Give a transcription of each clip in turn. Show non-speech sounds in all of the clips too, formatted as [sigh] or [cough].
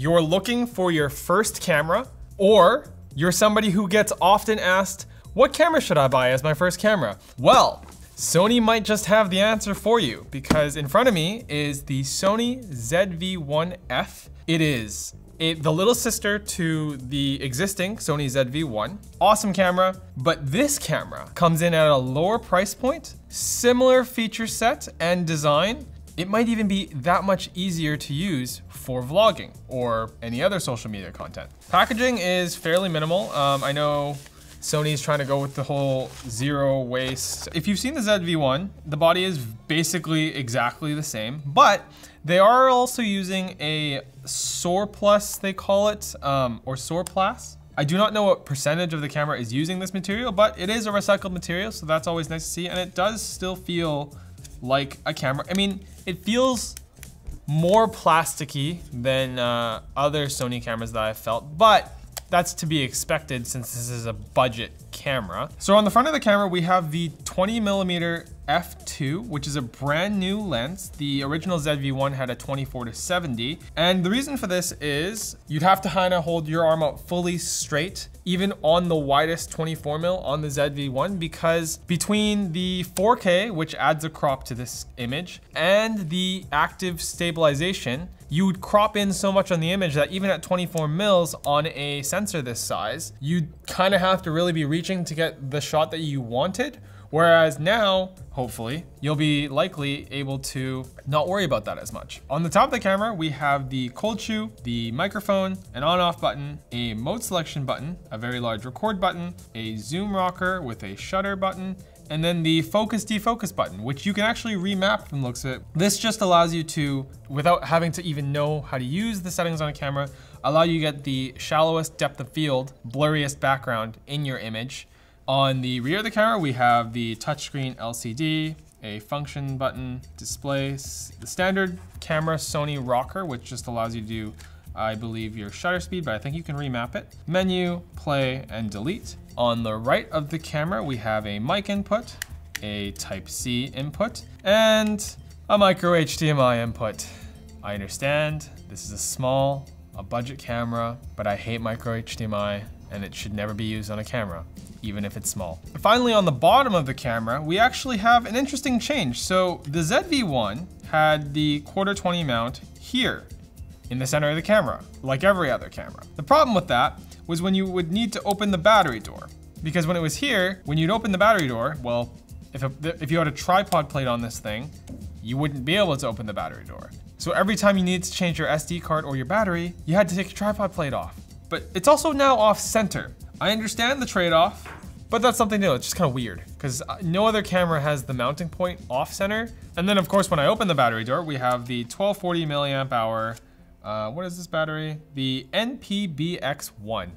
you're looking for your first camera, or you're somebody who gets often asked, what camera should I buy as my first camera? Well, Sony might just have the answer for you because in front of me is the Sony ZV-1F. It is it, the little sister to the existing Sony ZV-1. Awesome camera, but this camera comes in at a lower price point, similar feature set and design. It might even be that much easier to use for vlogging or any other social media content. Packaging is fairly minimal. Um, I know Sony's trying to go with the whole zero waste. If you've seen the ZV-1, the body is basically exactly the same, but they are also using a SORPLAS, they call it, um, or SORPLAS. I do not know what percentage of the camera is using this material, but it is a recycled material, so that's always nice to see, and it does still feel like a camera. I mean, it feels more plasticky than uh, other Sony cameras that I've felt, but that's to be expected since this is a budget camera. So on the front of the camera, we have the 20 millimeter f2, which is a brand new lens. The original ZV-1 had a 24 to 70. And the reason for this is you'd have to kind of hold your arm out fully straight, even on the widest 24 mil on the ZV-1, because between the 4K, which adds a crop to this image, and the active stabilization, you would crop in so much on the image that even at 24 mils on a sensor this size, you'd kind of have to really be reaching to get the shot that you wanted. Whereas now, hopefully, you'll be likely able to not worry about that as much. On the top of the camera, we have the cold shoe, the microphone, an on off button, a mode selection button, a very large record button, a zoom rocker with a shutter button, and then the focus defocus button, which you can actually remap from looks of it. This just allows you to, without having to even know how to use the settings on a camera, allow you to get the shallowest depth of field, blurriest background in your image. On the rear of the camera, we have the touchscreen LCD, a function button, display, the standard camera Sony rocker, which just allows you to do, I believe, your shutter speed, but I think you can remap it. Menu, play, and delete. On the right of the camera, we have a mic input, a Type-C input, and a micro HDMI input. I understand this is a small, a budget camera, but I hate micro HDMI and it should never be used on a camera, even if it's small. Finally, on the bottom of the camera, we actually have an interesting change. So the ZV-1 had the quarter 20 mount here in the center of the camera, like every other camera. The problem with that was when you would need to open the battery door. Because when it was here, when you'd open the battery door, well, if, a, if you had a tripod plate on this thing, you wouldn't be able to open the battery door. So every time you needed to change your SD card or your battery, you had to take your tripod plate off. But it's also now off center. I understand the trade-off, but that's something new. It's just kind of weird because uh, no other camera has the mounting point off center. And then of course, when I open the battery door, we have the 1240 milliamp hour uh, what is this battery? The NPBX1.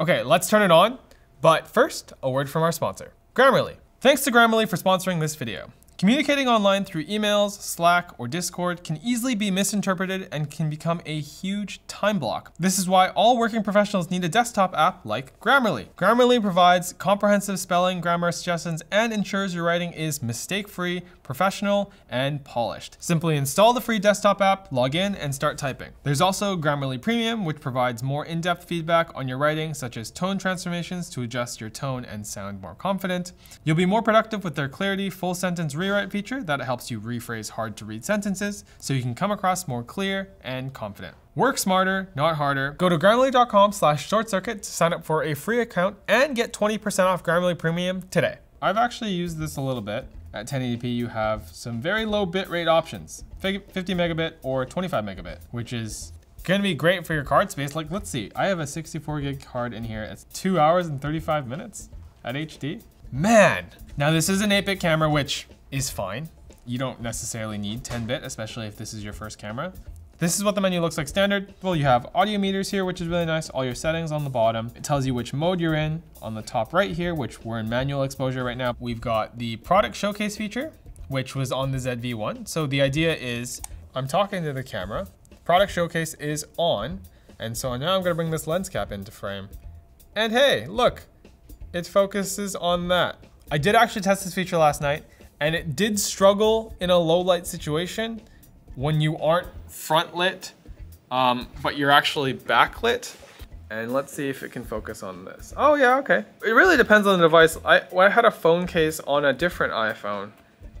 Okay, let's turn it on. But first, a word from our sponsor, Grammarly. Thanks to Grammarly for sponsoring this video. Communicating online through emails, Slack, or Discord can easily be misinterpreted and can become a huge time block. This is why all working professionals need a desktop app like Grammarly. Grammarly provides comprehensive spelling, grammar suggestions, and ensures your writing is mistake-free, professional, and polished. Simply install the free desktop app, log in, and start typing. There's also Grammarly Premium, which provides more in-depth feedback on your writing, such as tone transformations to adjust your tone and sound more confident. You'll be more productive with their Clarity full sentence rewrite feature that helps you rephrase hard to read sentences so you can come across more clear and confident. Work smarter, not harder. Go to grammarly.com slash short circuit to sign up for a free account and get 20% off Grammarly Premium today. I've actually used this a little bit. At 1080p, you have some very low bitrate options, 50 megabit or 25 megabit, which is gonna be great for your card space. Like, let's see, I have a 64 gig card in here. It's two hours and 35 minutes at HD. Man, now this is an 8-bit camera, which is fine. You don't necessarily need 10-bit, especially if this is your first camera. This is what the menu looks like standard. Well, you have audio meters here, which is really nice. All your settings on the bottom. It tells you which mode you're in. On the top right here, which we're in manual exposure right now, we've got the product showcase feature, which was on the ZV-1. So the idea is I'm talking to the camera, product showcase is on, and so now I'm gonna bring this lens cap into frame. And hey, look, it focuses on that. I did actually test this feature last night, and it did struggle in a low light situation when you aren't front lit um, but you're actually backlit. And let's see if it can focus on this. Oh yeah, okay. It really depends on the device. I, I had a phone case on a different iPhone,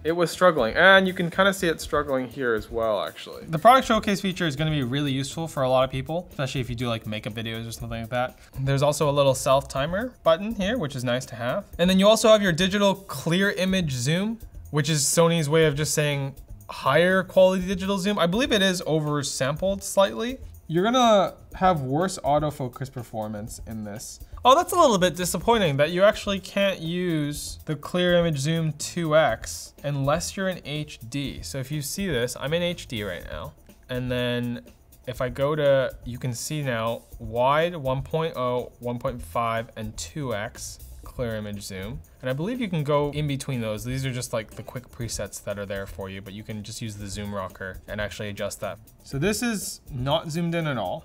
it was struggling. And you can kind of see it struggling here as well, actually. The product showcase feature is gonna be really useful for a lot of people, especially if you do like makeup videos or something like that. There's also a little self timer button here, which is nice to have. And then you also have your digital clear image zoom, which is Sony's way of just saying higher quality digital zoom. I believe it is oversampled slightly. You're gonna have worse autofocus performance in this. Oh, that's a little bit disappointing that you actually can't use the clear image zoom 2x unless you're in HD. So if you see this, I'm in HD right now. And then if I go to, you can see now wide 1.0, 1.5, and 2x clear image zoom. And I believe you can go in between those. These are just like the quick presets that are there for you, but you can just use the zoom rocker and actually adjust that. So this is not zoomed in at all.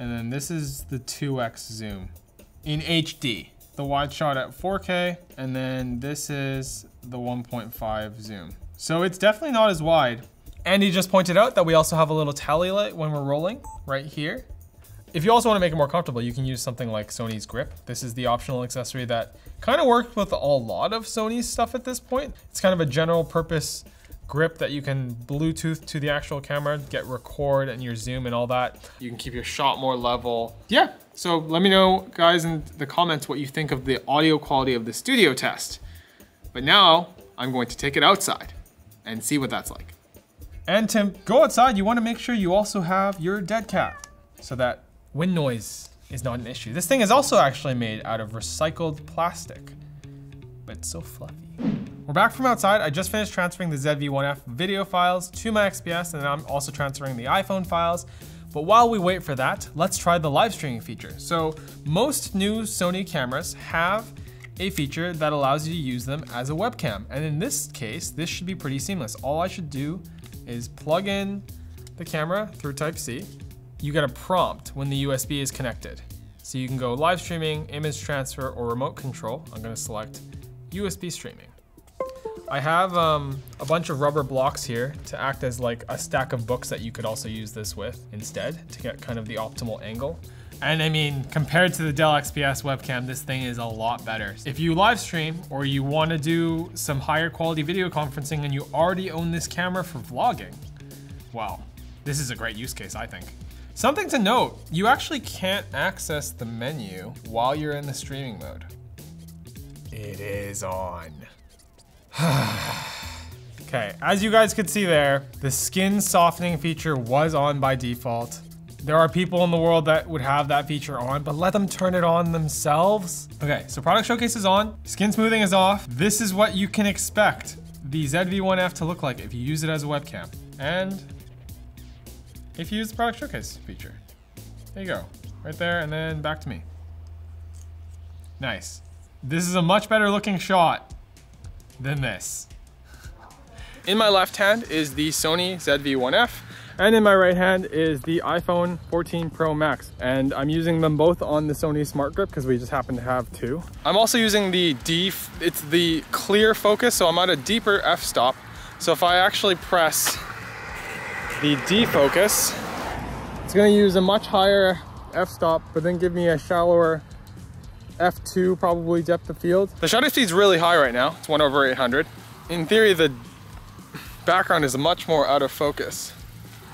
And then this is the 2x zoom in HD. The wide shot at 4K, and then this is the 1.5 zoom. So it's definitely not as wide. Andy just pointed out that we also have a little tally light when we're rolling right here. If you also want to make it more comfortable, you can use something like Sony's grip. This is the optional accessory that kind of works with a lot of Sony's stuff at this point. It's kind of a general purpose grip that you can Bluetooth to the actual camera, get record and your zoom and all that. You can keep your shot more level. Yeah, so let me know guys in the comments what you think of the audio quality of the studio test. But now I'm going to take it outside and see what that's like. And to go outside, you wanna make sure you also have your dead cat so that Wind noise is not an issue. This thing is also actually made out of recycled plastic, but it's so fluffy. We're back from outside. I just finished transferring the ZV-1F video files to my XPS, and I'm also transferring the iPhone files. But while we wait for that, let's try the live streaming feature. So most new Sony cameras have a feature that allows you to use them as a webcam. And in this case, this should be pretty seamless. All I should do is plug in the camera through Type-C, you get a prompt when the USB is connected. So you can go live streaming, image transfer, or remote control. I'm gonna select USB streaming. I have um, a bunch of rubber blocks here to act as like a stack of books that you could also use this with instead to get kind of the optimal angle. And I mean, compared to the Dell XPS webcam, this thing is a lot better. If you live stream or you wanna do some higher quality video conferencing and you already own this camera for vlogging, wow, this is a great use case, I think. Something to note, you actually can't access the menu while you're in the streaming mode. It is on. [sighs] okay, as you guys could see there, the skin softening feature was on by default. There are people in the world that would have that feature on, but let them turn it on themselves. Okay, so product showcase is on, skin smoothing is off. This is what you can expect the ZV-1F to look like if you use it as a webcam. And if you use the product showcase feature. There you go, right there, and then back to me. Nice. This is a much better looking shot than this. In my left hand is the Sony ZV-1F, and in my right hand is the iPhone 14 Pro Max. And I'm using them both on the Sony Smart Grip because we just happen to have two. I'm also using the D, it's the clear focus, so I'm at a deeper f-stop. So if I actually press the defocus. It's gonna use a much higher f-stop, but then give me a shallower f2 probably depth of field. The shutter speed's really high right now. It's one over 800. In theory, the background is much more out of focus.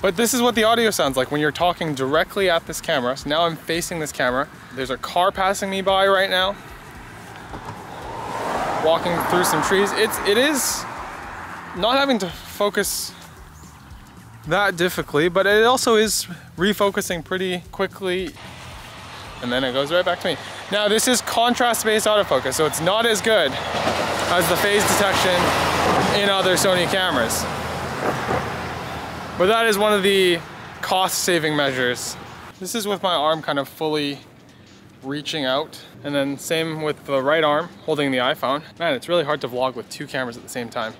But this is what the audio sounds like when you're talking directly at this camera. So now I'm facing this camera. There's a car passing me by right now. Walking through some trees. It's, it is not having to focus that difficultly, but it also is refocusing pretty quickly and then it goes right back to me. Now this is contrast-based autofocus, so it's not as good as the phase detection in other Sony cameras. But that is one of the cost-saving measures. This is with my arm kind of fully reaching out. And then same with the right arm holding the iPhone. Man, it's really hard to vlog with two cameras at the same time.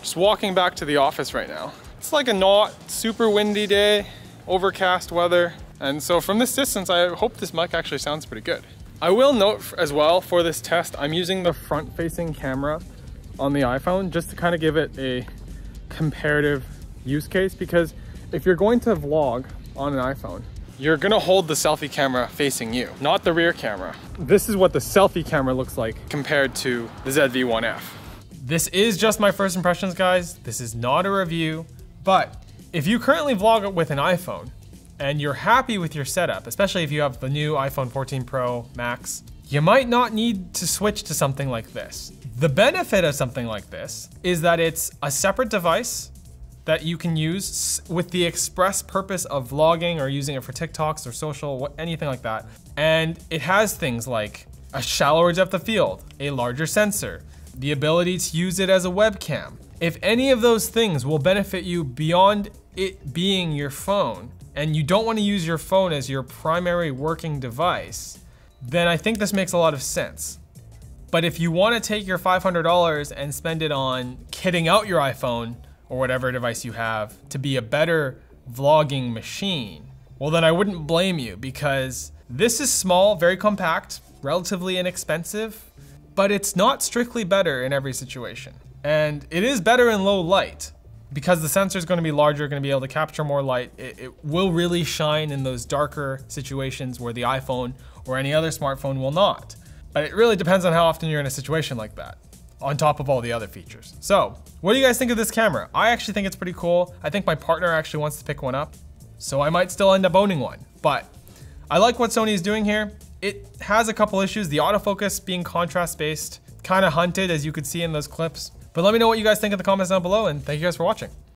Just walking back to the office right now. It's like a not super windy day, overcast weather. And so from this distance, I hope this mic actually sounds pretty good. I will note as well for this test, I'm using the front facing camera on the iPhone just to kind of give it a comparative use case because if you're going to vlog on an iPhone, you're gonna hold the selfie camera facing you, not the rear camera. This is what the selfie camera looks like compared to the ZV-1F. This is just my first impressions, guys. This is not a review, but if you currently vlog with an iPhone and you're happy with your setup, especially if you have the new iPhone 14 Pro Max, you might not need to switch to something like this. The benefit of something like this is that it's a separate device that you can use with the express purpose of vlogging or using it for TikToks or social, anything like that. And it has things like a shallower depth of field, a larger sensor, the ability to use it as a webcam. If any of those things will benefit you beyond it being your phone, and you don't want to use your phone as your primary working device, then I think this makes a lot of sense. But if you want to take your $500 and spend it on kitting out your iPhone or whatever device you have to be a better vlogging machine, well then I wouldn't blame you because this is small, very compact, relatively inexpensive, but it's not strictly better in every situation. And it is better in low light because the sensor is going to be larger, going to be able to capture more light. It, it, will really shine in those darker situations where the iPhone or any other smartphone will not. But it really depends on how often you're in a situation like that on top of all the other features. So what do you guys think of this camera? I actually think it's pretty cool. I think my partner actually wants to pick one up. So I might still end up owning one, but I like what Sony is doing here. It has a couple issues. The autofocus being contrast based, kind of hunted as you could see in those clips. But let me know what you guys think in the comments down below and thank you guys for watching.